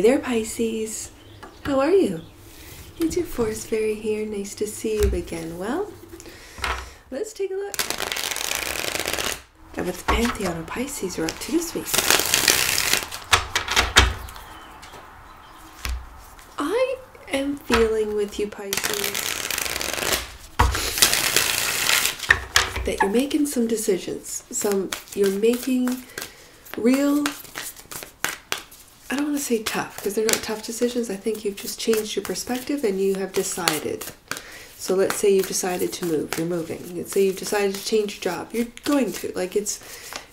Hey there, Pisces. How are you? It's your Forest fairy here. Nice to see you again. Well, let's take a look at what the Pantheon of Pisces are up to this week. I am feeling with you, Pisces, that you're making some decisions. Some you're making real I don't want to say tough because they're not tough decisions. I think you've just changed your perspective and you have decided. So let's say you've decided to move, you're moving. Let's say you've decided to change your job, you're going to. Like it's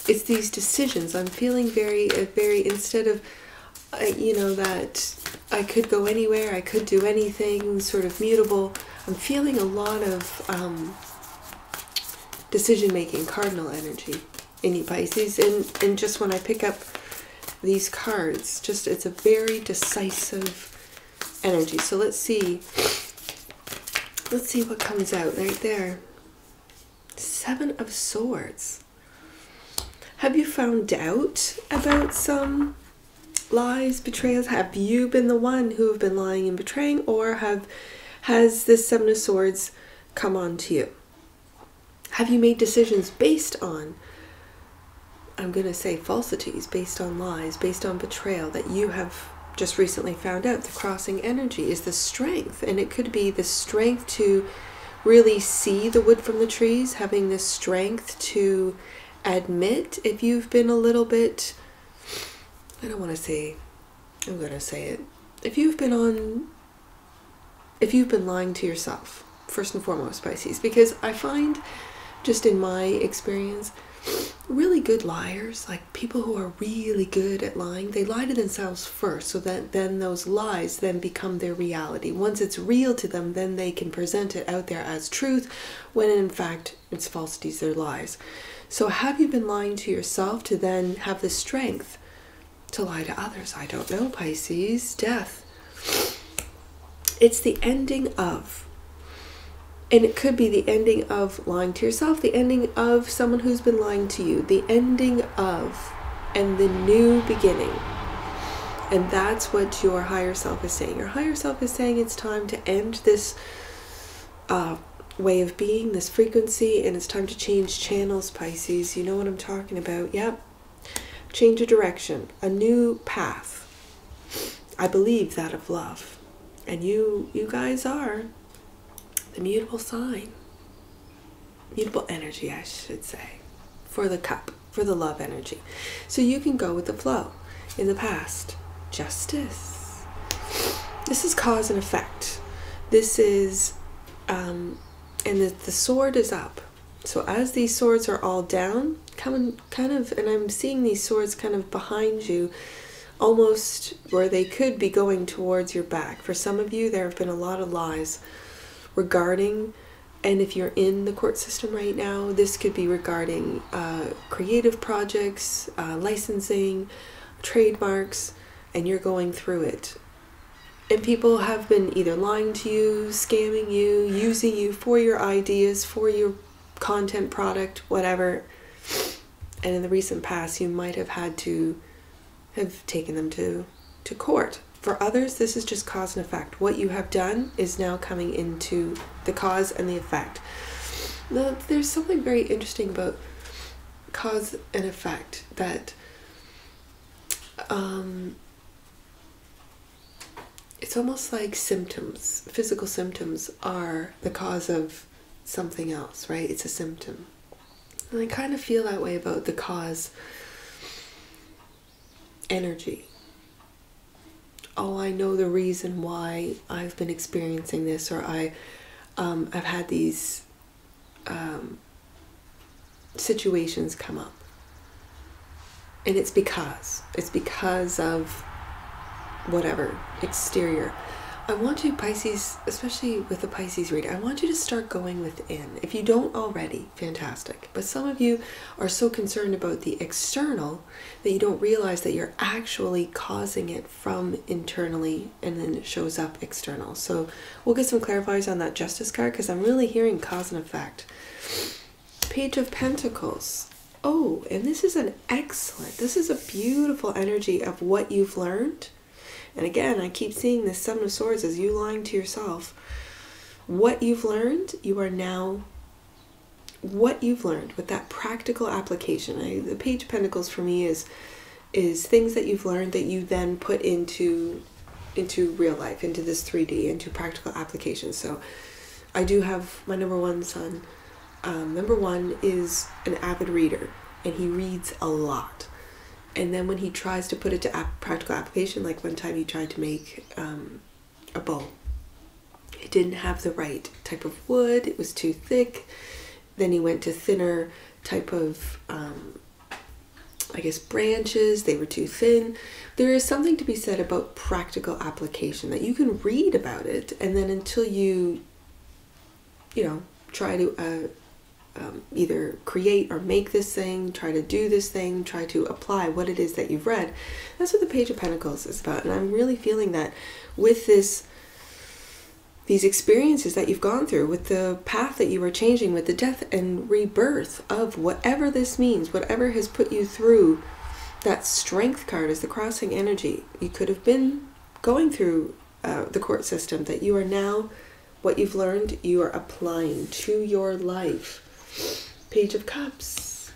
it's these decisions. I'm feeling very uh, very instead of uh, you know that I could go anywhere, I could do anything, sort of mutable. I'm feeling a lot of um, decision making, cardinal energy in you Pisces, and and just when I pick up these cards. Just it's a very decisive energy. So let's see. Let's see what comes out right there. Seven of Swords. Have you found out about some lies, betrayals? Have you been the one who have been lying and betraying, or have has this Seven of Swords come on to you? Have you made decisions based on I'm going to say falsities based on lies, based on betrayal that you have just recently found out. The crossing energy is the strength, and it could be the strength to really see the wood from the trees, having the strength to admit if you've been a little bit, I don't want to say, I'm going to say it. If you've been on, if you've been lying to yourself, first and foremost, Pisces, because I find just in my experience, really good liars, like people who are really good at lying, they lie to themselves first so that then those lies then become their reality. Once it's real to them, then they can present it out there as truth when in fact it's falsities, they're lies. So have you been lying to yourself to then have the strength to lie to others? I don't know, Pisces. Death. It's the ending of and it could be the ending of lying to yourself, the ending of someone who's been lying to you, the ending of and the new beginning. And that's what your higher self is saying. Your higher self is saying it's time to end this uh, way of being, this frequency, and it's time to change channels, Pisces. You know what I'm talking about. Yep. Change a direction, a new path. I believe that of love. And you you guys are mutable sign, mutable energy, I should say, for the cup, for the love energy. So you can go with the flow. In the past, justice. This is cause and effect. This is, um, and the, the sword is up. So as these swords are all down, coming kind of, and I'm seeing these swords kind of behind you, almost where they could be going towards your back. For some of you, there have been a lot of lies regarding and if you're in the court system right now, this could be regarding uh, creative projects, uh, licensing, trademarks, and you're going through it. And people have been either lying to you, scamming you, using you for your ideas, for your content product, whatever. And in the recent past, you might have had to have taken them to, to court for others, this is just cause and effect. What you have done is now coming into the cause and the effect. Now, there's something very interesting about cause and effect that um, it's almost like symptoms. Physical symptoms are the cause of something else, right? It's a symptom. And I kind of feel that way about the cause energy oh, I know the reason why I've been experiencing this, or I, um, I've had these um, situations come up. And it's because, it's because of whatever exterior. I want you, Pisces, especially with the Pisces read, I want you to start going within. If you don't already, fantastic. But some of you are so concerned about the external that you don't realize that you're actually causing it from internally and then it shows up external. So we'll get some clarifiers on that Justice card because I'm really hearing cause and effect. Page of Pentacles. Oh, and this is an excellent, this is a beautiful energy of what you've learned And again, I keep seeing this Seven of Swords as you lying to yourself. What you've learned, you are now what you've learned with that practical application. I, the Page of Pentacles for me is is things that you've learned that you then put into into real life, into this 3D, into practical application. So I do have my number one son. Um, number one is an avid reader, and he reads a lot. And then when he tries to put it to ap- practical application, like one time he tried to make um, a bowl, it didn't have the right type of wood. It was too thick. Then he went to thinner type of um, I guess, branches, they were too thin. There is something to be said about practical application that you can read about it, and then until you, you know, try to uh, um, either create or make this thing, try to do this thing, try to apply what it is that you've read, that's what the Page of Pentacles is about. And I'm really feeling that with this these experiences that you've gone through, with the path that you are changing, with the death and rebirth of whatever this means, whatever has put you through that strength card is the crossing energy. You could have been going through uh, the court system, that you are now, what you've learned, you are applying to your life. Page of Cups.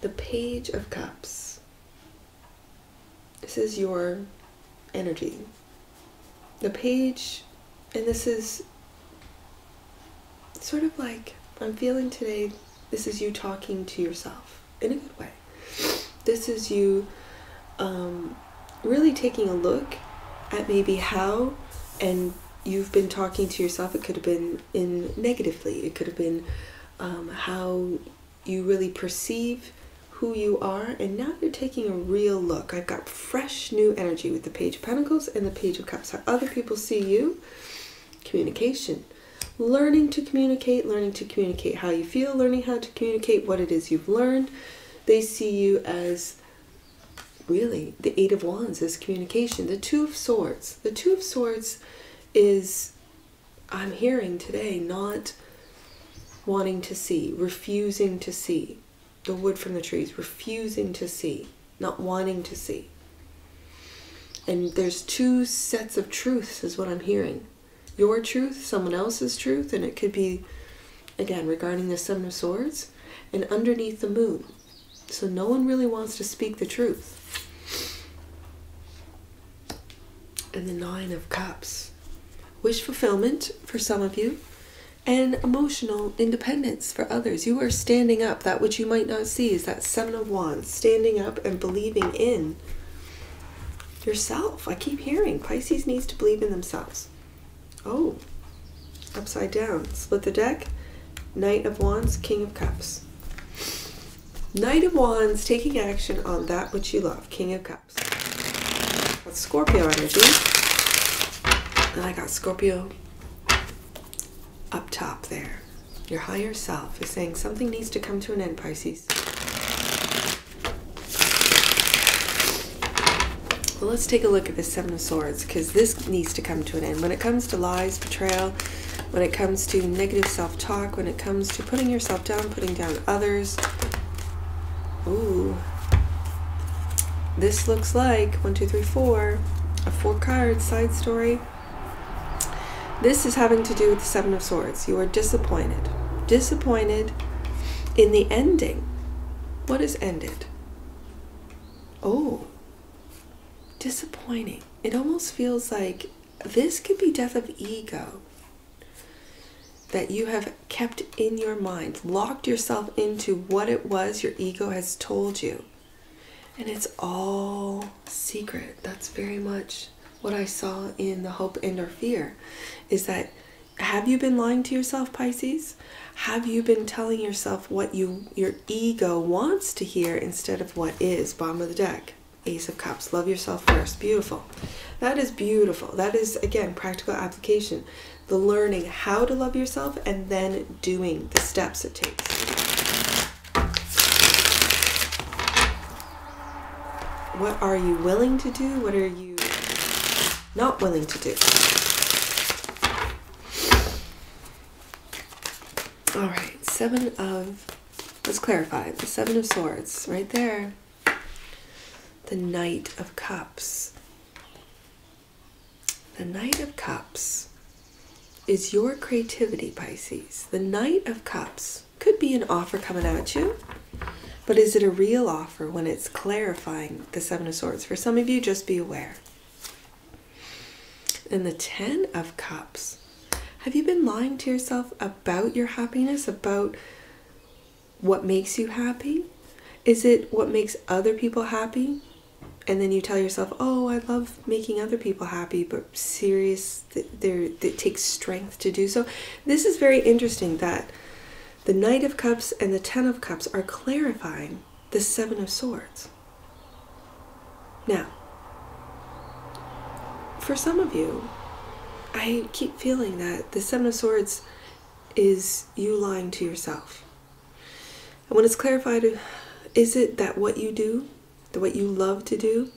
The Page of Cups. This is your energy the page, and this is sort of like I'm feeling today, this is you talking to yourself in a good way. This is you um, really taking a look at maybe how, and you've been talking to yourself, it could have been in negatively, it could have been um, how you really perceive who you are, and now you're taking a real look. I've got fresh new energy with the Page of Pentacles and the Page of Cups. How other people see you, communication. Learning to communicate, learning to communicate how you feel, learning how to communicate what it is you've learned. They see you as really the Eight of Wands is communication. The Two of Swords. The Two of Swords is, I'm hearing today, not wanting to see, refusing to see the wood from the trees, refusing to see, not wanting to see. And there's two sets of truths, is what I'm hearing. Your truth, someone else's truth, and it could be, again, regarding the Seven of Swords, and underneath the moon. So no one really wants to speak the truth. And the Nine of Cups. Wish fulfillment for some of you and emotional independence for others. You are standing up. That which you might not see is that Seven of Wands, standing up and believing in yourself. I keep hearing Pisces needs to believe in themselves. Oh, upside down. Split the deck. Knight of Wands, King of Cups. Knight of Wands taking action on that which you love, King of Cups. That's Scorpio energy. And I got Scorpio up top there. Your higher self is saying something needs to come to an end, Pisces. Well, let's take a look at the Seven of Swords because this needs to come to an end. When it comes to lies, betrayal, when it comes to negative self talk, when it comes to putting yourself down, putting down others. Ooh. This looks like one, two, three, four, a four card side story. This is having to do with the Seven of Swords. You are disappointed. Disappointed in the ending. What is ended? Oh, disappointing. It almost feels like this could be death of ego that you have kept in your mind, locked yourself into what it was your ego has told you. And it's all secret. That's very much what I saw in the hope and or fear is that have you been lying to yourself, Pisces? Have you been telling yourself what you your ego wants to hear instead of what is? Bottom of the deck. Ace of Cups. Love yourself first. Beautiful. That is beautiful. That is again practical application. The learning how to love yourself and then doing the steps it takes. What are you willing to do? What are you not willing to do. All right, seven of, let's clarify, the seven of swords, right there. The knight of cups. The Knight of Cups is your creativity, Pisces. The Knight of Cups could be an offer coming at you, but is it a real offer when it's clarifying the Seven of Swords? For some of you, just be aware. And the Ten of Cups. Have you been lying to yourself about your happiness, about what makes you happy? Is it what makes other people happy? And then you tell yourself, "Oh, I love making other people happy," but serious, there it takes strength to do so. This is very interesting that the Knight of Cups and the Ten of Cups are clarifying the Seven of Swords. Now, for some of you, I keep feeling that the Seven of Swords is you lying to yourself. And when it's clarified, is it that what you do, that what you love to do,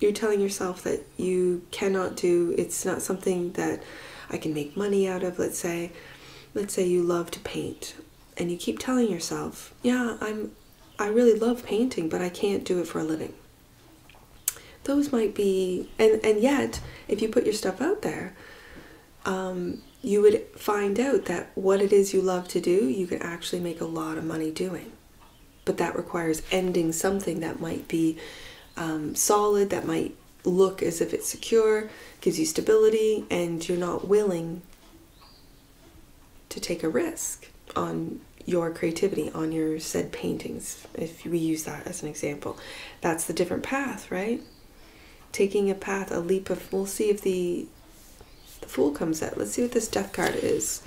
you're telling yourself that you cannot do, it's not something that I can make money out of, let's say. Let's say you love to paint and you keep telling yourself, "Yeah, I'm I really love painting, but I can't do it for a living." Those might be and and yet, if you put your stuff out there, um, you would find out that what it is you love to do, you can actually make a lot of money doing. But that requires ending something that might be um, solid, that might look as if it's secure, gives you stability, and you're not willing to take a risk on your creativity, on your said paintings, if we use that as an example. That's the different path, right? Taking a path, a leap of, we'll see if the the Fool comes out. Let's see what this Death card is.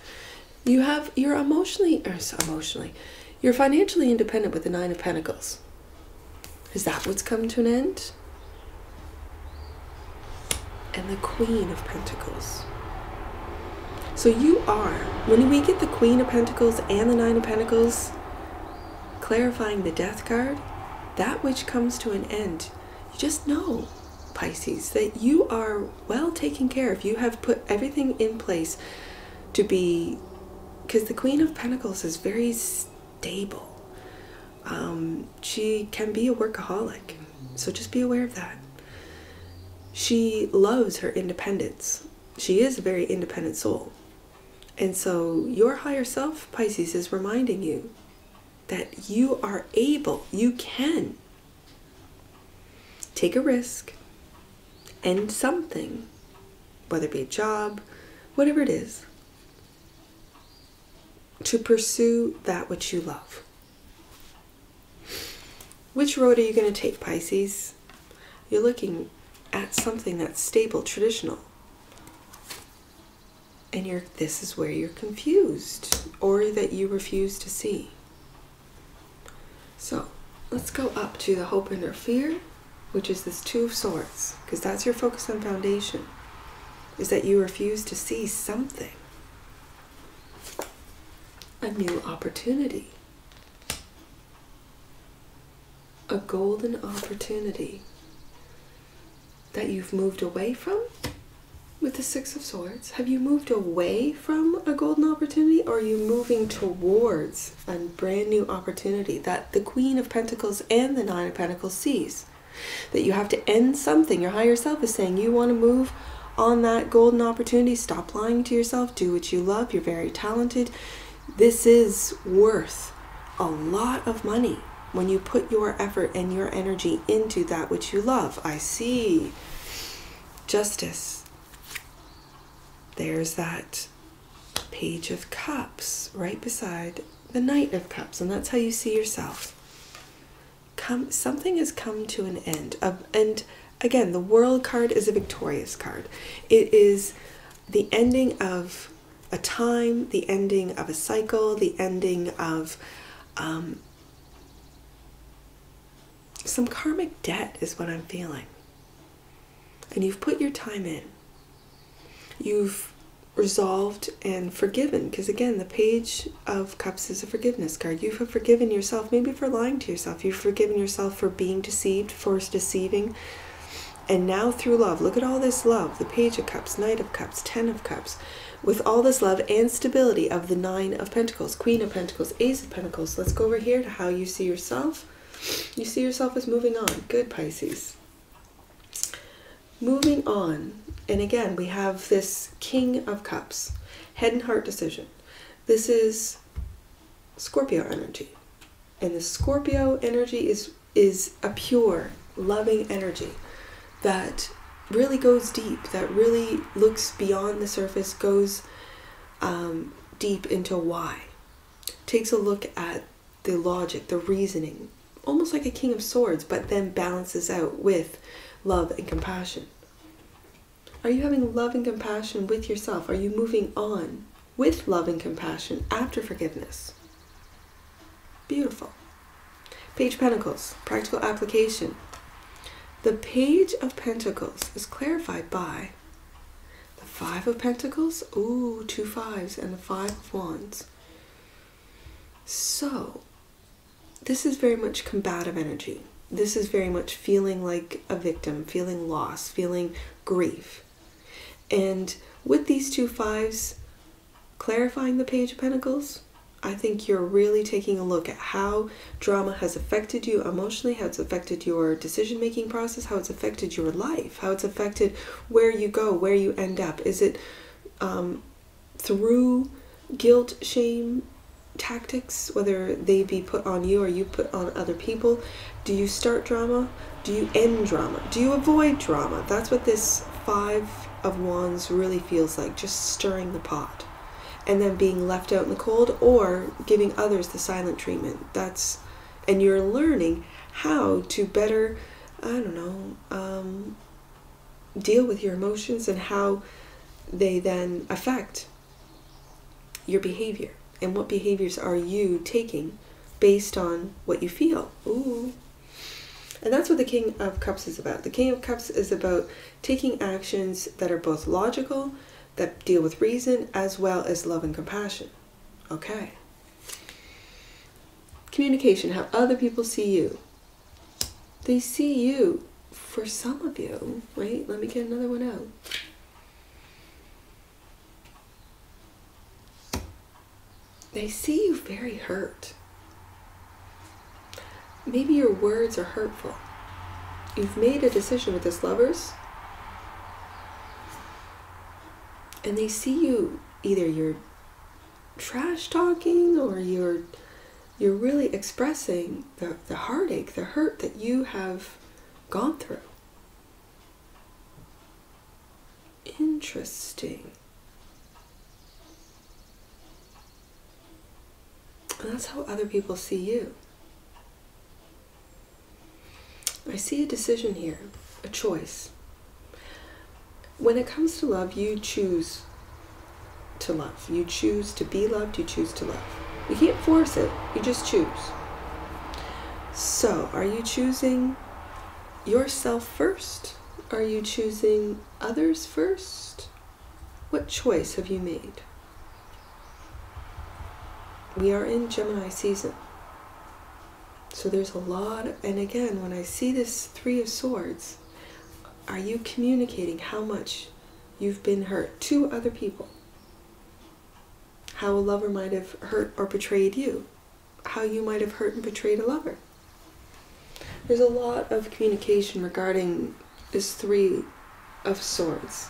You have you're emotionally or emotionally, you're financially independent with the Nine of Pentacles. Is that what's come to an end? And the Queen of Pentacles. So you are, when we get the Queen of Pentacles and the Nine of Pentacles, clarifying the Death card, that which comes to an end, you just know Pisces, that you are well taken care of. You have put everything in place to be, because the Queen of Pentacles is very stable. Um, she can be a workaholic, so just be aware of that. She loves her independence. She is a very independent soul. And so your higher self, Pisces, is reminding you that you are able, you can take a risk, end something, whether it be a job, whatever it is, to pursue that which you love. Which road are you going to take, Pisces? You're looking at something that's stable, traditional. And you're this is where you're confused or that you refuse to see. So, let's go up to the hope and their fear which is this Two of Swords, because that's your focus on foundation, is that you refuse to see something, a new opportunity, a golden opportunity that you've moved away from with the Six of Swords. Have you moved away from a golden opportunity or are you moving towards a brand new opportunity that the Queen of Pentacles and the Nine of Pentacles sees? That you have to end something. Your higher self is saying you want to move on that golden opportunity. Stop lying to yourself. Do what you love. You're very talented. This is worth a lot of money when you put your effort and your energy into that which you love. I see justice. There's that page of cups right beside the knight of cups, and that's how you see yourself come something has come to an end of, and again the world card is a victorious card. It is the ending of a time the ending of a cycle the ending of um, some karmic debt is what i'm feeling. And you've put your time in. You've resolved and forgiven. Because again the page of cups is a forgiveness card. You have forgiven yourself maybe for lying to yourself. You've forgiven yourself for being deceived for deceiving. And now through love look at all this love the page of cups knight of cups ten of cups. With all this love and stability of the nine of pentacles queen of pentacles ace of pentacles let's go over here to how you see yourself. You see yourself as moving on. Good pisces. Moving on and again, we have this King of Cups, head and heart decision. This is Scorpio energy. And the Scorpio energy is is a pure, loving energy that really goes deep, that really looks beyond the surface, goes um, deep into why. Takes a look at the logic, the reasoning, almost like a king of swords, but then balances out with love and compassion. Are you having love and compassion with yourself? Are you moving on with love and compassion after forgiveness? Beautiful. Page Pentacles, practical application. The Page of Pentacles is clarified by the Five of Pentacles, ooh, two fives, and the Five of Wands. So, this is very much combative energy. This is very much feeling like a victim, feeling loss, feeling grief. And with these two fives clarifying the Page of Pentacles, I think you're really taking a look at how drama has affected you emotionally, how it's affected your decision making process, how it's affected your life, how it's affected where you go, where you end up. Is it um, through guilt, shame, tactics, whether they be put on you or you put on other people? Do you start drama? Do you end drama? Do you avoid drama? That's what this Five of Wands really feels like, just stirring the pot and then being left out in the cold or giving others the silent treatment. That's and you're learning how to better, I don't know, um, deal with your emotions and how they then affect your behavior and what behaviors are you taking based on what you feel. Ooh. And that's what the King of Cups is about. The King of Cups is about taking actions that are both logical that deal with reason as well as love and compassion. Okay. Communication, how other people see you. They see you, for some of you, Wait, Let me get another one out. They see you very hurt. Maybe your words are hurtful. You've made a decision with this lovers and they see you either you're trash talking or you're you're really expressing the, the heartache, the hurt that you have gone through. Interesting. And that's how other people see you. I see a decision here, a choice when it comes to love, you choose to love. You choose to be loved, you choose to love. You can't force it, you just choose. So, are you choosing yourself first? Are you choosing others first? What choice have you made? We are in Gemini season. So there's a lot, and again, when I see this Three of Swords, are you communicating how much you've been hurt to other people? How a lover might have hurt or betrayed you? How you might have hurt and betrayed a lover? There's a lot of communication regarding this Three of Swords.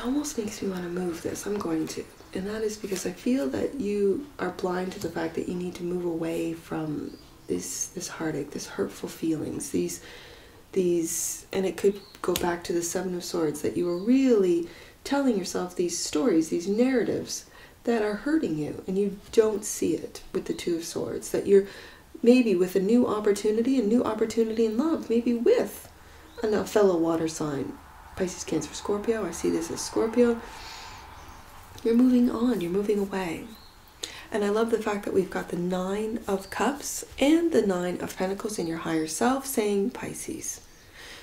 It almost makes me want to move this. I'm going to. And that is because I feel that you are blind to the fact that you need to move away from this this heartache, this hurtful feelings, these these and it could go back to the seven of swords that you were really telling yourself these stories, these narratives that are hurting you and you don't see it with the two of swords that you're maybe with a new opportunity, a new opportunity in love, maybe with a fellow water sign, Pisces, Cancer, Scorpio. I see this as Scorpio. You're moving on, you're moving away. And I love the fact that we've got the Nine of Cups and the Nine of Pentacles in your higher self saying, Pisces,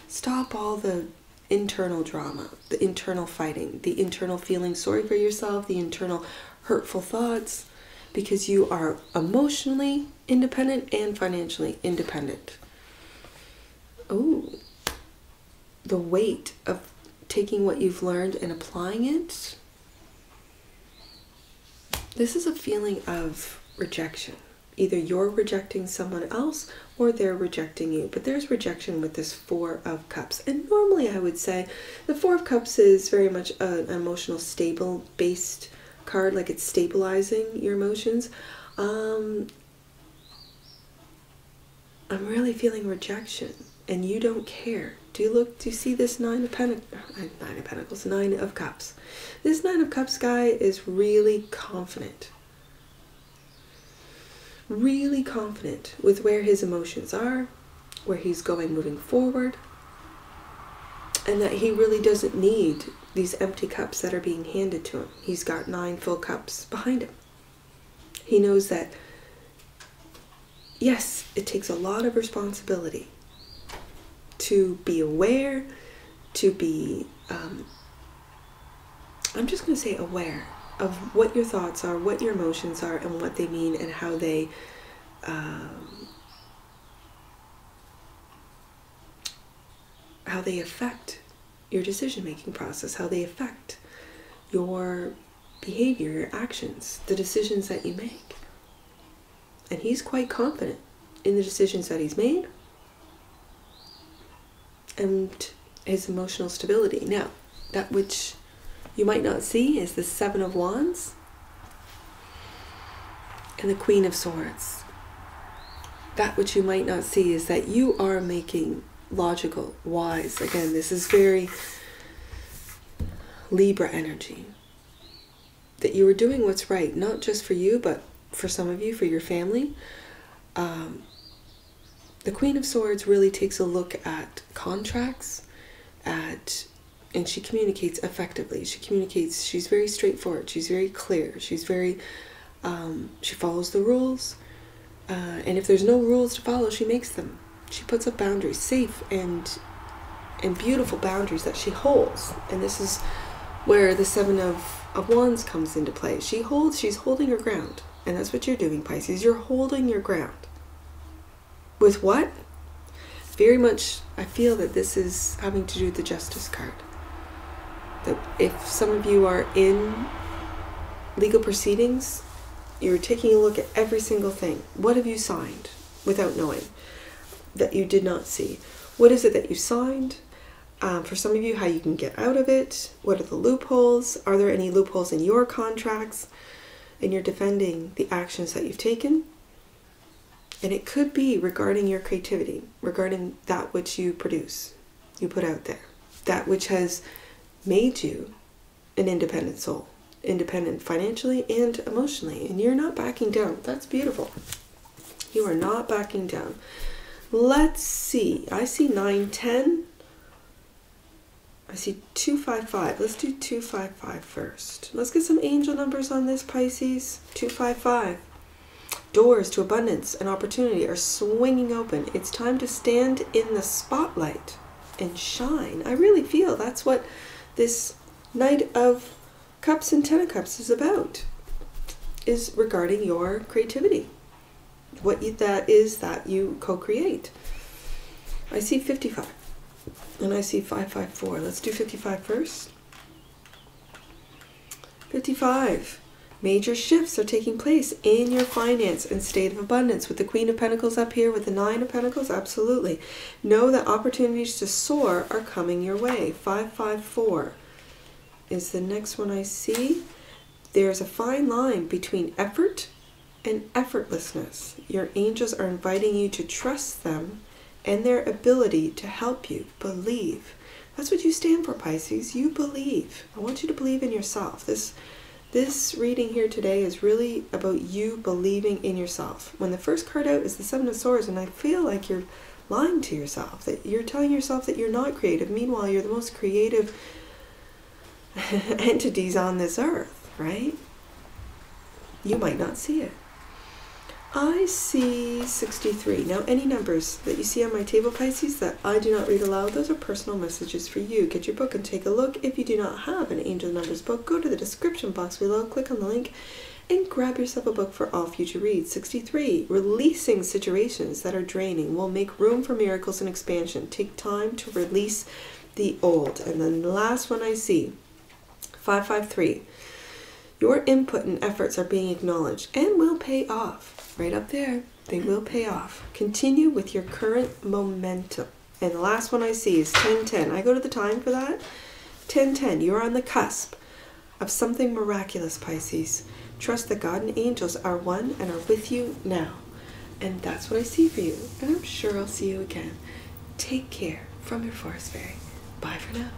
stop all the internal drama, the internal fighting, the internal feeling sorry for yourself, the internal hurtful thoughts, because you are emotionally independent and financially independent. Oh, the weight of taking what you've learned and applying it this is a feeling of rejection. Either you're rejecting someone else or they're rejecting you. But there's rejection with this Four of Cups. And normally I would say the Four of Cups is very much an emotional stable based card, like it's stabilizing your emotions. Um, I'm really feeling rejection and you don't care. Do you look, do you see this Nine of Pentacles, uh, Nine of Pentacles, Nine of Cups? This Nine of Cups guy is really confident. Really confident with where his emotions are, where he's going moving forward, and that he really doesn't need these empty cups that are being handed to him. He's got nine full cups behind him. He knows that, yes, it takes a lot of responsibility to be aware, to be, um, I'm just going to say aware of what your thoughts are, what your emotions are, and what they mean, and how they. Um, how they affect your decision making process, how they affect your behavior, your actions, the decisions that you make. And he's quite confident in the decisions that he's made and his emotional stability. Now, that which you might not see is the Seven of Wands and the Queen of Swords. That which you might not see is that you are making logical, wise. Again, this is very Libra energy. That you are doing what's right, not just for you, but for some of you, for your family. Um, the Queen of Swords really takes a look at contracts, at and she communicates effectively. She communicates. She's very straightforward. She's very clear. She's very. Um, she follows the rules, uh, and if there's no rules to follow, she makes them. She puts up boundaries, safe and and beautiful boundaries that she holds. And this is where the Seven of, of Wands comes into play. She holds, she's holding her ground. And that's what you're doing, Pisces. You're holding your ground. With what? Very much, I feel that this is having to do with the Justice card. That if some of you are in legal proceedings, you're taking a look at every single thing. What have you signed without knowing? that you did not see. What is it that you signed? Um, for some of you, how you can get out of it. What are the loopholes? Are there any loopholes in your contracts? And you're defending the actions that you've taken. And it could be regarding your creativity, regarding that which you produce, you put out there, that which has made you an independent soul, independent financially and emotionally. And you're not backing down. That's beautiful. You are not backing down. Let's see. I see 910. I see 255. Let's do 255 first. Let's get some angel numbers on this, Pisces. 255. Doors to abundance and opportunity are swinging open. It's time to stand in the spotlight and shine. I really feel that's what this Knight of Cups and Ten of Cups is about, is regarding your creativity what you, that is that you co-create. I see 55 and I see 554. Let's do 55 first. 55. Major shifts are taking place in your finance and state of abundance. With the Queen of Pentacles up here, with the Nine of Pentacles, absolutely. Know that opportunities to soar are coming your way. 554 is the next one I see. There's a fine line between effort and effortlessness. Your angels are inviting you to trust them and their ability to help you believe. That's what you stand for, Pisces. You believe. I want you to believe in yourself. This this reading here today is really about you believing in yourself. When the first card out is the Seven of Swords, and I feel like you're lying to yourself, that you're telling yourself that you're not creative. Meanwhile, you're the most creative entities on this earth, right? You might not see it. I see 63. Now, any numbers that you see on my table, Pisces, that I do not read aloud, those are personal messages for you. Get your book and take a look. If you do not have an Angel Numbers book, go to the description box below, click on the link, and grab yourself a book for all future reads. 63. Releasing situations that are draining will make room for miracles and expansion. Take time to release the old. And then the last one I see, 553. Your input and efforts are being acknowledged and will pay off. Right up there. They will pay off. Continue with your current momentum. And the last one I see is 1010. I go to the time for that. 1010. You're on the cusp of something miraculous, Pisces. Trust that God and angels are one and are with you now. And that's what I see for you. And I'm sure I'll see you again. Take care from your forest fairy. Bye for now.